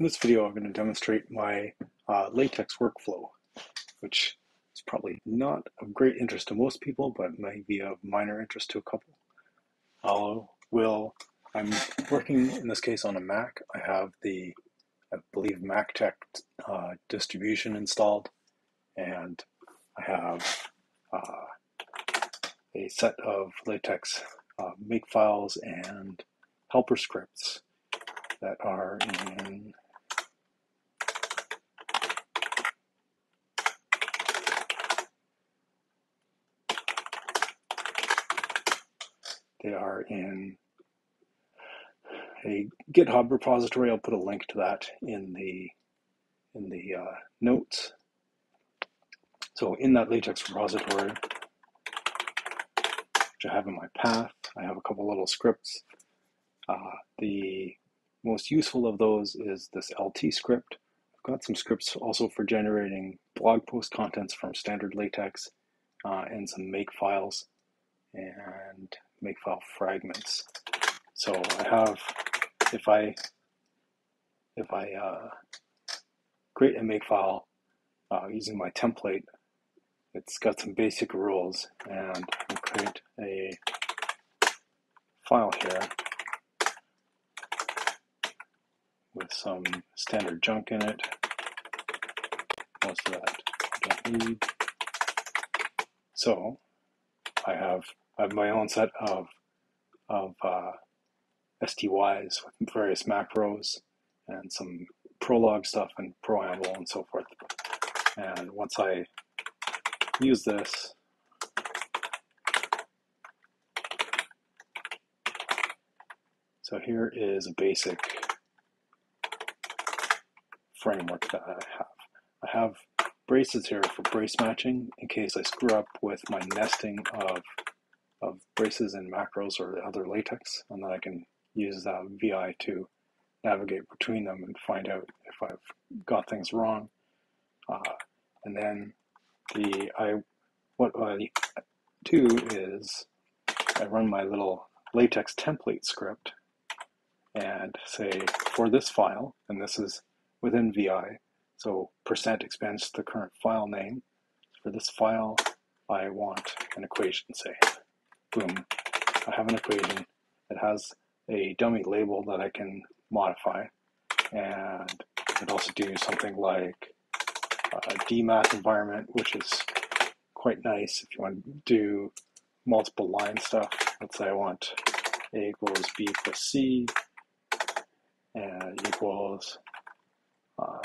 In this video, I'm going to demonstrate my uh, LaTeX workflow, which is probably not of great interest to most people, but might be of minor interest to a couple. I will, will, I'm working in this case on a Mac. I have the, I believe, MacTeX uh, distribution installed, and I have uh, a set of LaTeX uh, make files and helper scripts that are in They are in a GitHub repository. I'll put a link to that in the in the uh, notes. So in that LaTeX repository, which I have in my path, I have a couple little scripts. Uh, the most useful of those is this LT script. I've got some scripts also for generating blog post contents from standard LaTeX uh, and some make files. And makefile fragments. So I have, if I, if I uh, create a makefile uh, using my template, it's got some basic rules and I create a file here with some standard junk in it. Most of that I don't need. So I have I have my own set of of uh, STYs with various macros and some prolog stuff and preamble and so forth. And once I use this, so here is a basic framework that I have. I have braces here for brace matching in case I screw up with my nesting of of braces and macros or the other latex, and then I can use VI to navigate between them and find out if I've got things wrong. Uh, and then the I what I do is I run my little latex template script and say for this file, and this is within VI, so percent expands the current file name. For this file, I want an equation, say boom, I have an equation that has a dummy label that I can modify. And I could also do something like a DMath environment, which is quite nice if you want to do multiple line stuff. Let's say I want A equals B plus C and equals uh,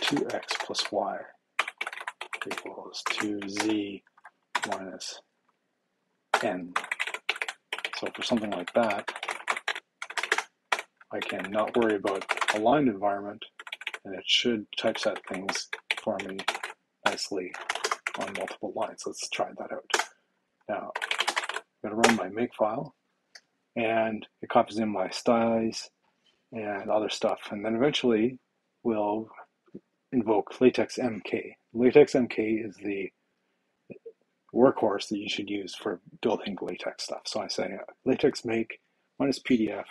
2x plus y equals 2z minus n. So for something like that, I can not worry about align environment, and it should typeset things for me nicely on multiple lines. Let's try that out. Now, I'm going to run my makefile, and it copies in my styles and other stuff, and then eventually we'll invoke latexmk. Latex mk is the workhorse that you should use for building latex stuff. So I say uh, latex make minus PDF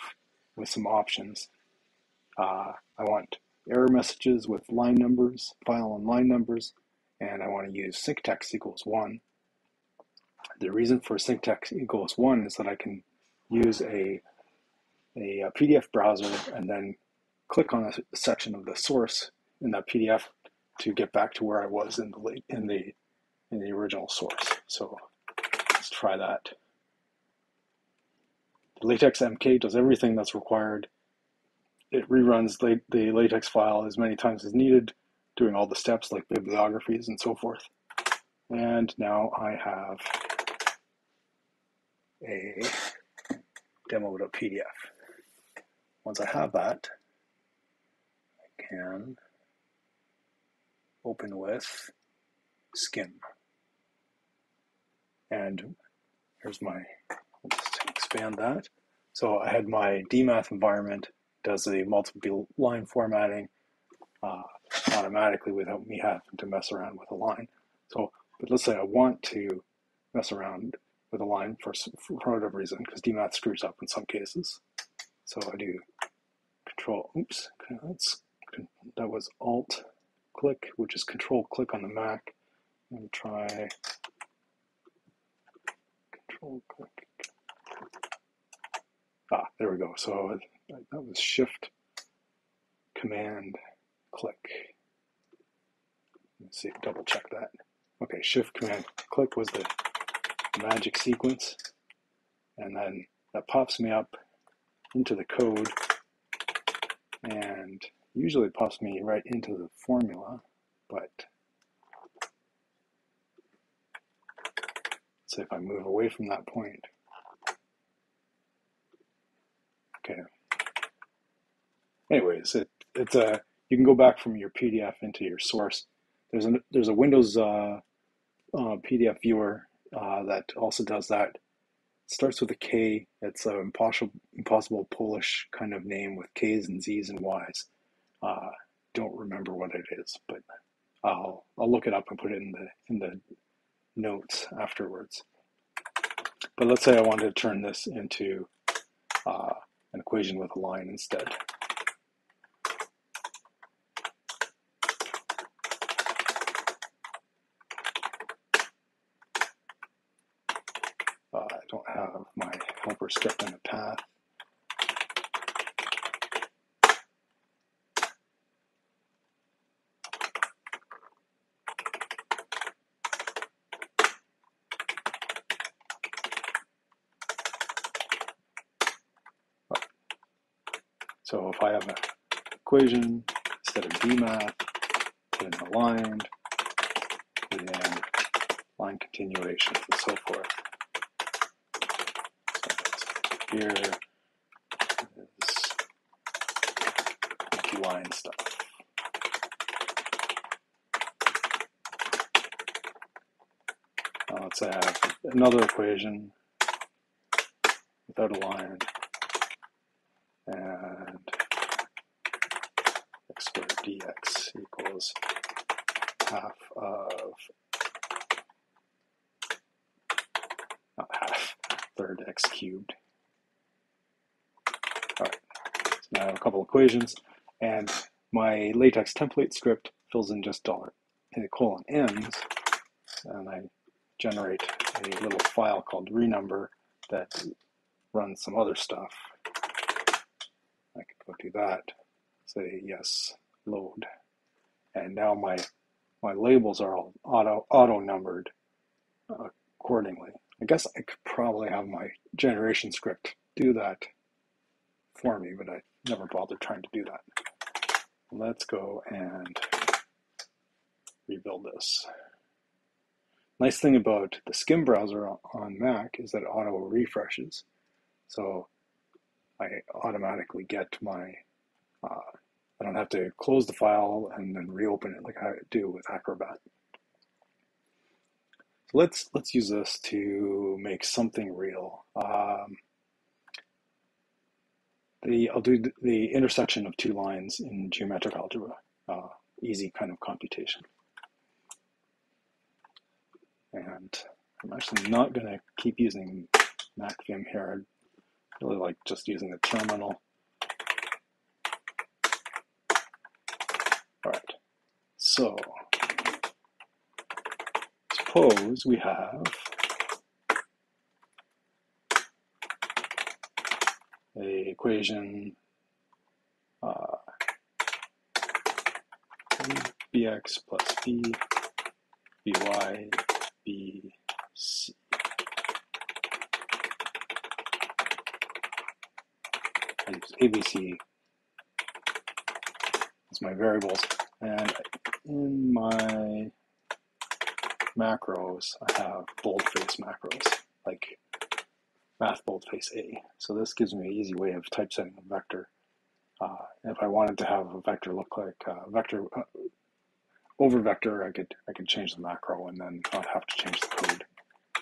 with some options. Uh, I want error messages with line numbers, file and line numbers, and I want to use synctex equals one. The reason for synctex equals one is that I can use a, a, a PDF browser and then click on a section of the source in that PDF to get back to where I was in the in the in the original source. So let's try that. The latexmk does everything that's required. It reruns the, the latex file as many times as needed, doing all the steps like bibliographies and so forth. And now I have a demo.pdf. Once I have that, I can open with skim. And here's my, I'll just expand that. So I had my DMath environment does the multiple line formatting uh, automatically without me having to mess around with align. So, but let's say I want to mess around with align for, for whatever reason, because DMath screws up in some cases. So I do control, oops, that's, that was alt click, which is control click on the Mac. And try control click. Ah, there we go. So that was shift command click. Let's see, double check that. Okay, shift command click was the magic sequence. And then that pops me up into the code and usually pops me right into the formula, but if I move away from that point. Okay. Anyways, it, it's a you can go back from your PDF into your source. There's a there's a Windows uh, uh, PDF viewer uh, that also does that. It starts with a K. It's an impossible impossible Polish kind of name with K's and Z's and Y's. Uh, don't remember what it is, but I'll I'll look it up and put it in the in the notes afterwards. But let's say I wanted to turn this into uh, an equation with align instead. Uh, I don't have my helper script in the path. So if I have an equation instead of dmath, put in aligned, put in line continuations and so forth. So here is line stuff. Now let's have another equation without a line and x squared dx equals half of, not half, third x cubed. All right, so now I have a couple equations, and my LaTeX template script fills in just dollar and colon ends, and I generate a little file called renumber that runs some other stuff I could go do that, say yes, load. And now my my labels are all auto auto numbered uh, accordingly. I guess I could probably have my generation script do that for me, but I never bothered trying to do that. Let's go and rebuild this. Nice thing about the skim browser on Mac is that it auto refreshes. So I automatically get my, uh, I don't have to close the file and then reopen it like I do with Acrobat. So let's, let's use this to make something real. Um, the, I'll do the intersection of two lines in geometric algebra, uh, easy kind of computation. And I'm actually not going to keep using MacVim here I really like just using the terminal. All right, so suppose we have a equation uh, bx plus b, by, bc. ABC as my variables. And in my macros, I have boldface macros, like math boldface A. So this gives me an easy way of typesetting a vector. Uh, if I wanted to have a vector look like a vector uh, over vector, I could I could change the macro and then not have to change the code.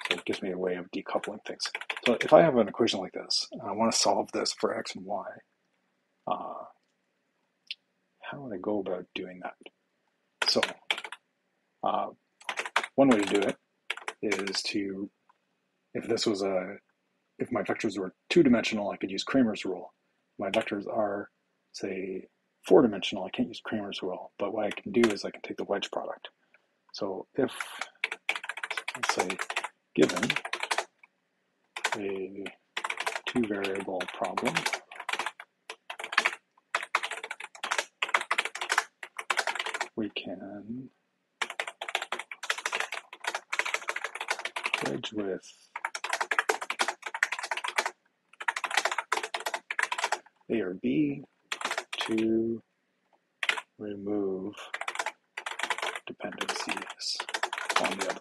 So it gives me a way of decoupling things. So if I have an equation like this, and I want to solve this for x and y, uh, how would I go about doing that? So uh, one way to do it is to, if this was a, if my vectors were two-dimensional, I could use Cramer's rule. My vectors are say, four dimensional, I can't use Cramer's rule, but what I can do is I can take the wedge product. So if, let's say, given a two variable problem, we can wedge with A or B to remove dependencies on the other.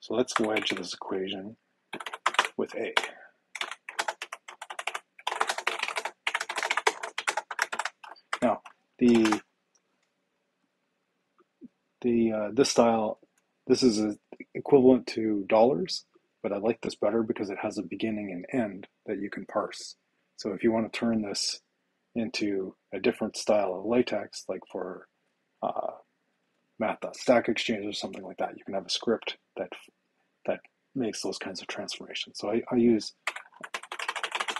So let's wedge this equation with A. Now, the uh, this style, this is a, equivalent to dollars, but I like this better because it has a beginning and end that you can parse. So if you want to turn this into a different style of latex, like for uh, math.stack exchange or something like that, you can have a script that that makes those kinds of transformations. So I, I use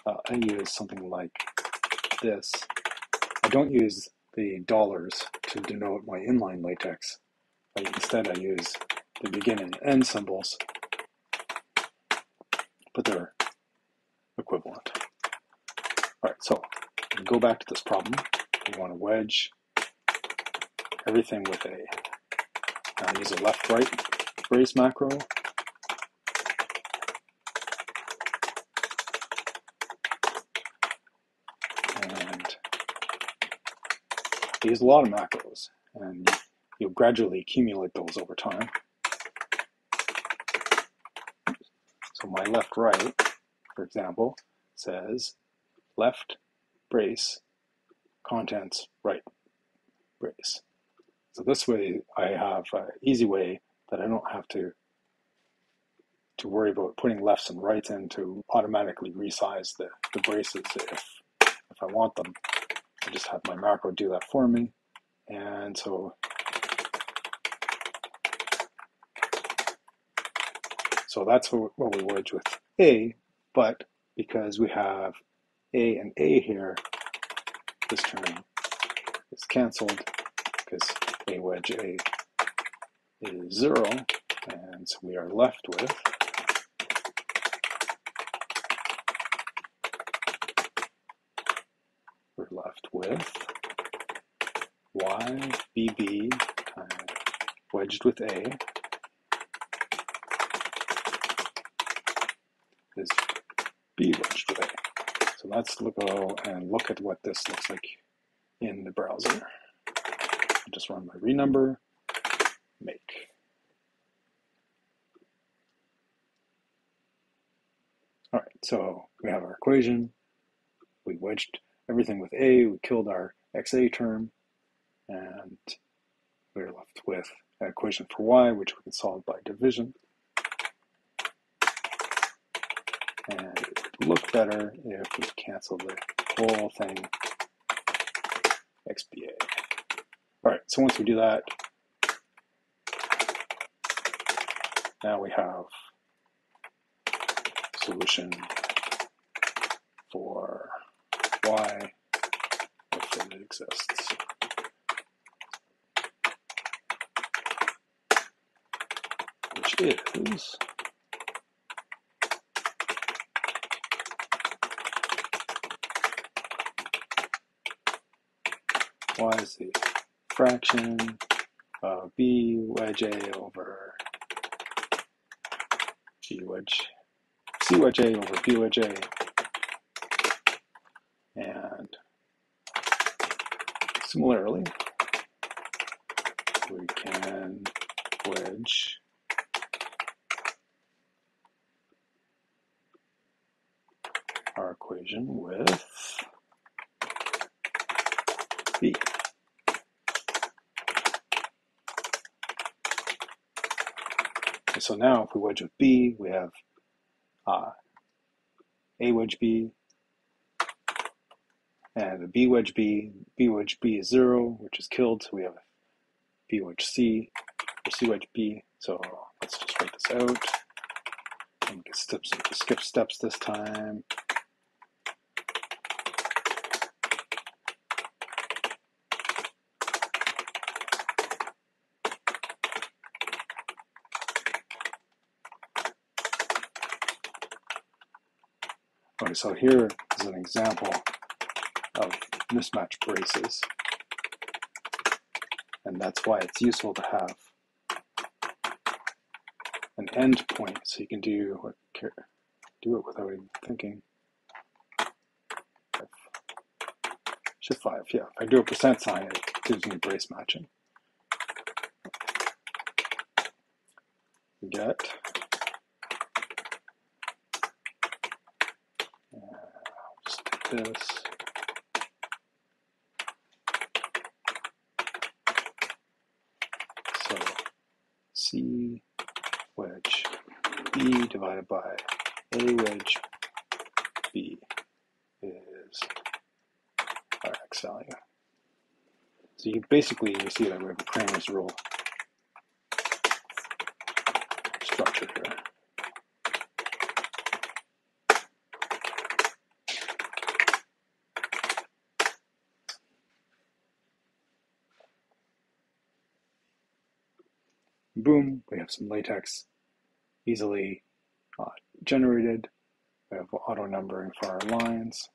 uh, I use something like this. I don't use the dollars to denote my inline latex. But instead, I use the begin and end symbols, but they're equivalent. All right, so go back to this problem. We want to wedge everything with a, use a left-right brace macro. And use a lot of macros. And you'll gradually accumulate those over time. So my left right, for example, says left brace contents right brace. So this way I have an easy way that I don't have to to worry about putting lefts and rights in to automatically resize the, the braces if if I want them. I just have my macro do that for me. And so So that's what we wedge with A, but because we have A and A here, this term is cancelled because A wedge A is zero, and so we are left with we're left with y bb uh, wedged with a is B wedged with a. So let's go and look at what this looks like in the browser. I'll just run my renumber, make. All right, so we have our equation. We wedged everything with A, we killed our XA term, and we're left with an equation for Y, which we can solve by division. and it would look better if we cancel the whole thing XBA. All right, so once we do that, now we have solution for y if it exists. Which is y is the fraction of b wedge a over b wedge c wedge a over b wedge a and similarly we can wedge our equation with B. so now if we wedge with B, we have uh, A wedge B and a B wedge B. B wedge B is zero, which is killed, so we have B wedge C, or C wedge B. So let's just write this out. Skip, skip steps this time. Okay, so here is an example of mismatch braces. And that's why it's useful to have an end point so you can do do it without even thinking. Shift 5, yeah. If I do a percent sign, it gives me brace matching. Get just take this. So C wedge B divided by A wedge B is our X value. So you basically you see that we have a Cramer's rule structure here. Boom, we have some latex easily uh, generated. We have auto numbering for our lines.